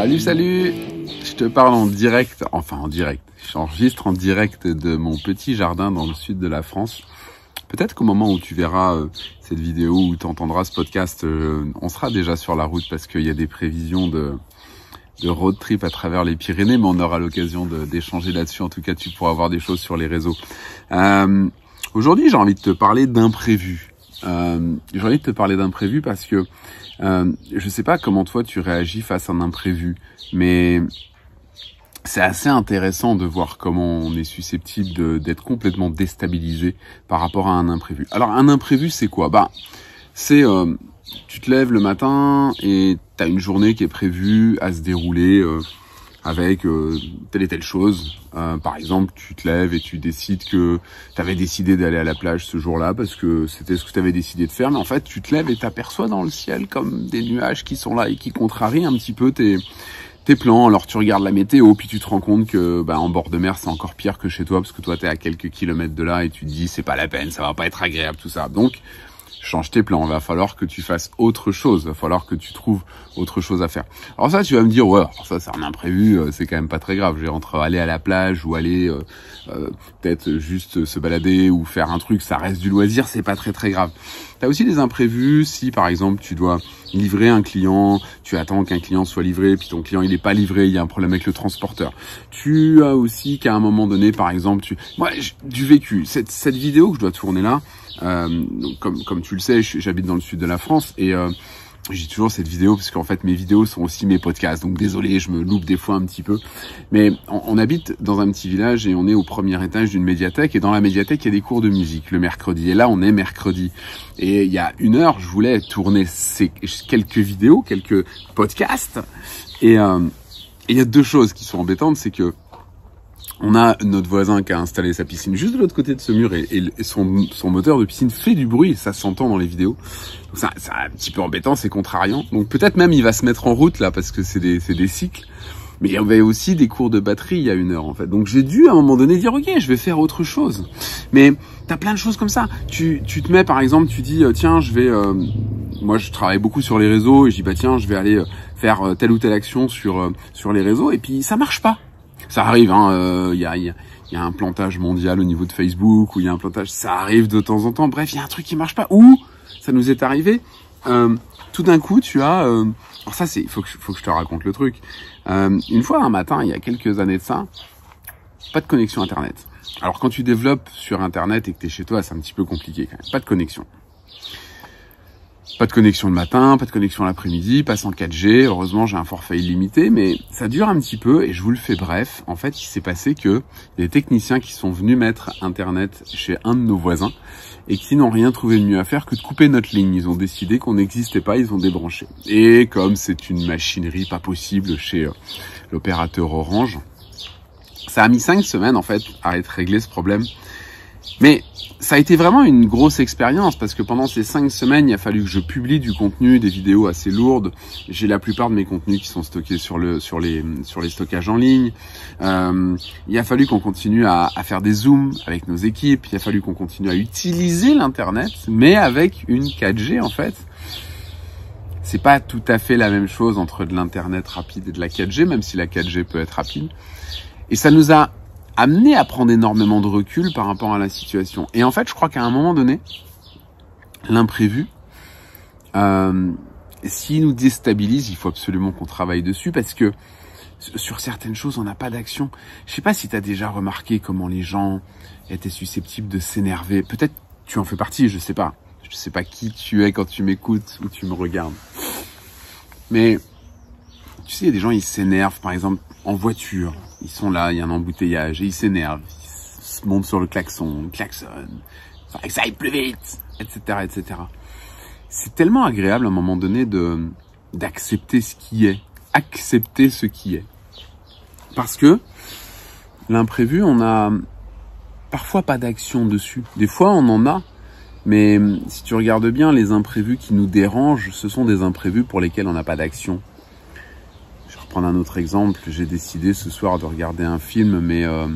Salut, salut Je te parle en direct, enfin en direct. J'enregistre en direct de mon petit jardin dans le sud de la France. Peut-être qu'au moment où tu verras euh, cette vidéo, où tu entendras ce podcast, euh, on sera déjà sur la route parce qu'il y a des prévisions de, road trip à travers les Pyrénées, mais on aura l'occasion d'échanger là-dessus. En tout cas, tu pourras voir des choses sur les réseaux. Euh, Aujourd'hui, j'ai envie de te parler d'imprévu. Euh, j'ai envie de te parler d'imprévu parce que euh, je sais pas comment toi tu réagis face à un imprévu, mais c'est assez intéressant de voir comment on est susceptible d'être complètement déstabilisé par rapport à un imprévu. Alors un imprévu c'est quoi? Bah c'est euh, tu te lèves le matin et tu as une journée qui est prévue à se dérouler euh, avec euh, telle et telle chose. Euh, par exemple, tu te lèves et tu décides que tu avais décidé d'aller à la plage ce jour-là parce que c'était ce que tu avais décidé de faire. Mais en fait, tu te lèves et t'aperçois dans le ciel comme des nuages qui sont là et qui contrarient un petit peu tes, tes plans. Alors tu regardes la météo, puis tu te rends compte que bah, en bord de mer, c'est encore pire que chez toi parce que toi, tu es à quelques kilomètres de là et tu te dis c'est pas la peine, ça va pas être agréable tout ça. Donc change tes plans, va falloir que tu fasses autre chose, va falloir que tu trouves autre chose à faire. Alors ça, tu vas me dire, ouais, ça c'est un imprévu, euh, c'est quand même pas très grave. J'ai entre aller à la plage ou aller euh, euh, peut-être juste se balader ou faire un truc, ça reste du loisir, c'est pas très très grave. T'as aussi des imprévus si par exemple tu dois livrer un client, tu attends qu'un client soit livré, puis ton client il est pas livré, il y a un problème avec le transporteur. Tu as aussi qu'à un moment donné, par exemple, tu, moi, du vécu. Cette, cette vidéo que je dois tourner là, euh, comme comme tu le sais, j'habite dans le sud de la France et euh, j'ai toujours cette vidéo parce qu'en fait mes vidéos sont aussi mes podcasts. Donc désolé, je me loupe des fois un petit peu. Mais on, habite dans un petit village et on est au premier étage d'une médiathèque. Et dans la médiathèque, il y a des cours de musique le mercredi. Et là, on est mercredi. Et il y a une heure, je voulais tourner quelques vidéos, quelques podcasts. Et euh, il y a deux choses qui sont embêtantes, c'est que on a notre voisin qui a installé sa piscine juste de l'autre côté de ce mur et, son, moteur de piscine fait du bruit, ça s'entend dans les vidéos. C'est un petit peu embêtant, c'est contrariant. Donc peut-être même il va se mettre en route là parce que c'est des, des cycles. Mais il y avait aussi des cours de batterie il y a une heure en fait. Donc j'ai dû à un moment donné dire ok je vais faire autre chose. Mais t'as plein de choses comme ça. Tu, tu te mets par exemple, tu dis euh, tiens je vais... Euh, moi je travaille beaucoup sur les réseaux et je dis bah tiens je vais aller euh, faire telle ou telle action sur, sur les réseaux et puis ça marche pas ça arrive, il hein, euh, y, a, y, y, a, un plantage mondial au niveau de Facebook, ou il y a un plantage, ça arrive de temps en temps. Bref, il y a un truc qui marche pas. Ou ça nous est arrivé. Euh, tout d'un coup, tu as. Euh, alors ça, c'est, faut que, faut que je te raconte le truc. Euh, une fois un matin, il y a quelques années de ça, pas de connexion internet. Alors quand tu développes sur internet et que tu es chez toi, c'est un petit peu compliqué quand même. Pas de connexion. Pas de connexion le matin, pas de connexion l'après-midi, passe en 4G. Heureusement, j'ai un forfait illimité, mais ça dure un petit peu et je vous le fais bref. En fait, il s'est passé que des techniciens qui sont venus mettre Internet chez un de nos voisins et qui n'ont rien trouvé de mieux à faire que de couper notre ligne. Ils ont décidé qu'on n'existait pas, ils ont débranché. Et comme c'est une machinerie pas possible chez euh, l'opérateur Orange, ça a mis cinq semaines en fait à être réglé ce problème. Mais ça a été vraiment une grosse expérience parce que pendant ces cinq semaines, il a fallu que je publie du contenu, des vidéos assez lourdes. J'ai la plupart de mes contenus qui sont stockés sur le sur les sur les stockages en ligne. Euh, il a fallu qu'on continue à, à, faire des zooms avec nos équipes. Il a fallu qu'on continue à utiliser l'internet, mais avec une 4G en fait. C'est pas tout à fait la même chose entre de l'internet rapide et de la 4G, même si la 4G peut être rapide. Et ça nous a amené à prendre énormément de recul par rapport à la situation. Et en fait, je crois qu'à un moment donné, l'imprévu, euh, s'il nous déstabilise, il faut absolument qu'on travaille dessus parce que sur certaines choses, on n'a pas d'action. Je sais pas si tu as déjà remarqué comment les gens étaient susceptibles de s'énerver. Peut-être tu en fais partie, je sais pas. Je sais pas qui tu es quand tu m'écoutes ou tu me regardes. Mais tu sais, il y a des gens, ils s'énervent, par exemple, en voiture. Ils sont là, il y a un embouteillage, et ils s'énervent. Ils se montent sur le klaxon, klaxon. Faudrait que ça aille plus vite, etc., etc. C'est tellement agréable à un moment donné de, d'accepter ce qui est. Accepter ce qui est. Parce que, l'imprévu, on a parfois pas d'action dessus. Des fois, on en a. Mais si tu regardes bien, les imprévus qui nous dérangent, ce sont des imprévus pour lesquels on n'a pas d'action prendre un autre exemple, j'ai décidé ce soir de regarder un film, mais euh,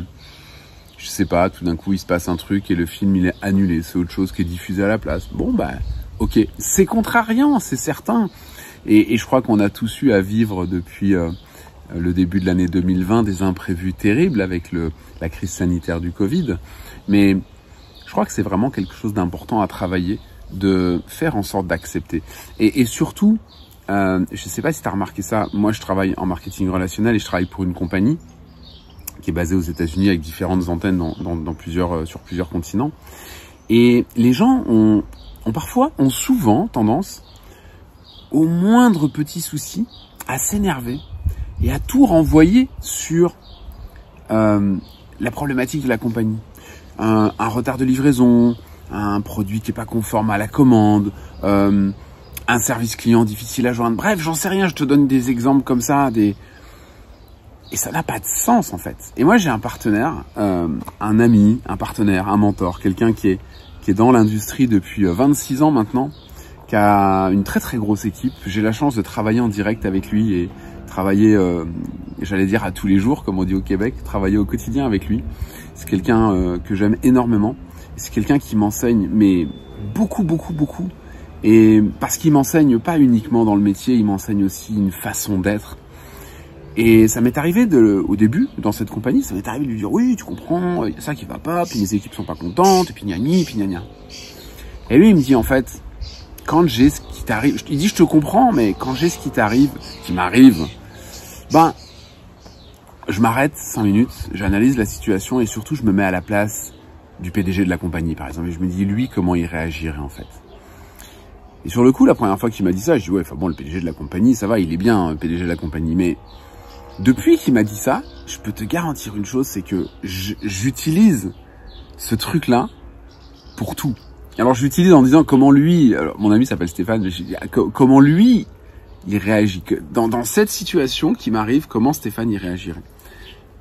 je sais pas, tout d'un coup il se passe un truc et le film il est annulé, c'est autre chose qui est diffusé à la place. Bon bah ok, c'est contrariant, c'est certain. Et, je crois qu'on a tous eu à vivre depuis euh, le début de l'année 2020 des imprévus terribles avec le, la crise sanitaire du Covid. Mais je crois que c'est vraiment quelque chose d'important à travailler, de faire en sorte d'accepter. Et, surtout, euh, je ne sais pas si tu as remarqué ça, moi je travaille en marketing relationnel et je travaille pour une compagnie qui est basée aux États-Unis avec différentes antennes dans, dans, dans plusieurs, euh, sur plusieurs continents. Et les gens ont, ont parfois, ont souvent tendance, au moindre petit souci, à s'énerver et à tout renvoyer sur euh, la problématique de la compagnie. Un, un, retard de livraison, un produit qui n'est pas conforme à la commande, euh, un service client difficile à joindre. Bref, j'en sais rien, je te donne des exemples comme ça, des... Et ça n'a pas de sens en fait. Et moi j'ai un partenaire, euh, un ami, un partenaire, un mentor, quelqu'un qui est, qui est dans l'industrie depuis 26 ans maintenant, qui a une très très grosse équipe. J'ai la chance de travailler en direct avec lui et travailler, euh, j'allais dire à tous les jours, comme on dit au Québec, travailler au quotidien avec lui. C'est quelqu'un euh, que j'aime énormément. C'est quelqu'un qui m'enseigne, mais beaucoup, beaucoup, beaucoup. Et parce qu'il m'enseigne pas uniquement dans le métier, il m'enseigne aussi une façon d'être. Et ça m'est arrivé de, au début, dans cette compagnie, ça m'est arrivé de lui dire, oui, tu comprends, il y a ça qui va pas, puis mes équipes sont pas contentes, et puis gna gna, puis gna. Et lui, il me dit, en fait, quand j'ai ce qui t'arrive, il dit, je te comprends, mais quand j'ai ce qui t'arrive, qui m'arrive, ben, je m'arrête cinq minutes, j'analyse la situation et surtout, je me mets à la place du PDG de la compagnie, par exemple, et je me dis, lui, comment il réagirait, en fait. Et sur le coup, la première fois qu'il m'a dit ça, je dis, ouais, enfin bon, le PDG de la compagnie, ça va, il est bien, le PDG de la compagnie, mais depuis qu'il m'a dit ça, je peux te garantir une chose, c'est que j'utilise ce truc-là pour tout. Alors je l'utilise en disant comment lui, alors mon ami s'appelle Stéphane, comment lui il réagit. Dans, dans cette situation qui m'arrive, comment Stéphane y réagirait.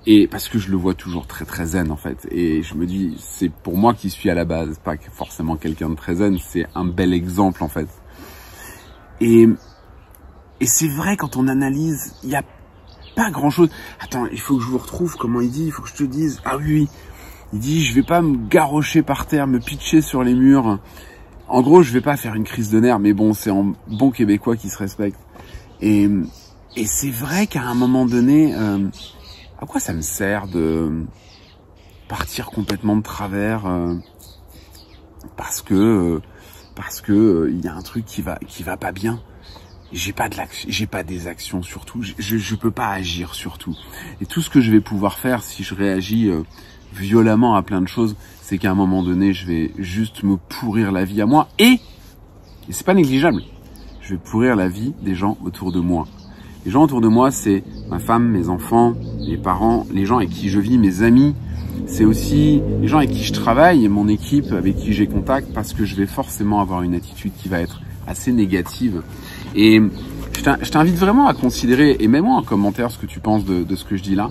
Et parce que je le vois toujours très très zen en fait. Et je me dis, c'est pour moi qui suis à la base, pas forcément quelqu'un de très zen, c'est un bel exemple en fait. Et, et c'est vrai quand on analyse, il y a pas grand chose. Attends, il faut que je vous retrouve comment il dit, il faut que je te dise. Ah oui, oui. Il dit, je vais pas me garrocher par terre, me pitcher sur les murs. En gros, je vais pas faire une crise de nerfs, mais bon, c'est en bon québécois qui se respecte. Et, et c'est vrai qu'à un moment donné, euh, à quoi ça me sert de partir complètement de travers euh, parce que euh, parce que il y a un truc qui va qui va pas bien j'ai pas de j'ai pas des actions surtout, je, je peux pas agir surtout. Et tout ce que je vais pouvoir faire si je réagis euh, violemment à plein de choses, c'est qu'à un moment donné, je vais juste me pourrir la vie à moi et, et c'est pas négligeable. Je vais pourrir la vie des gens autour de moi. Les gens autour de moi, c'est ma femme, mes enfants, mes parents, les gens avec qui je vis, mes amis. C'est aussi les gens avec qui je travaille, mon équipe, avec qui j'ai contact, parce que je vais forcément avoir une attitude qui va être assez négative et je t'invite vraiment à considérer, et mets-moi en commentaire ce que tu penses de, de ce que je dis là,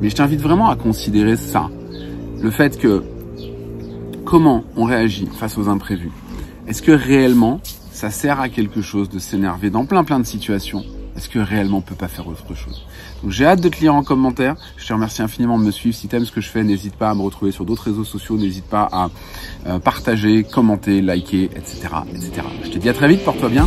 mais je t'invite vraiment à considérer ça. Le fait que comment on réagit face aux imprévus. Est-ce que réellement ça sert à quelque chose de s'énerver dans plein plein de situations? Est-ce que réellement on peut pas faire autre chose Donc j'ai hâte de te lire en commentaire. Je te remercie infiniment de me suivre. Si tu aimes ce que je fais, n'hésite pas à me retrouver sur d'autres réseaux sociaux. N'hésite pas à euh, partager, commenter, liker, etc., etc. Je te dis à très vite. Porte-toi bien.